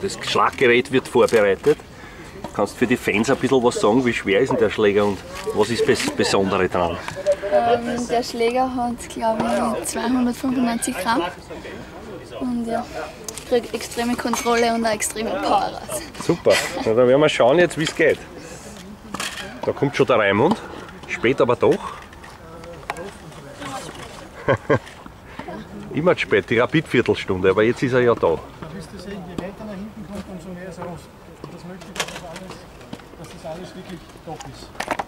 Das Schlaggerät wird vorbereitet. Kannst für die Fans ein bisschen was sagen, wie schwer ist denn der Schläger und was ist das Besondere dran? Ähm, der Schläger hat, glaube ich, 295 Gramm. Und ja, kriegt extreme Kontrolle und eine extreme Power raus. Super, Na, dann werden wir schauen jetzt, wie es geht. Da kommt schon der Raimund, spät aber doch. Immer zu spät, die Rapid-Viertelstunde, aber jetzt ist er ja da. Du wirst du sehen, je weiter nach hinten kommt, umso mehr ist er oft. Und das möchte ich, dass das alles, dass das alles wirklich top ist.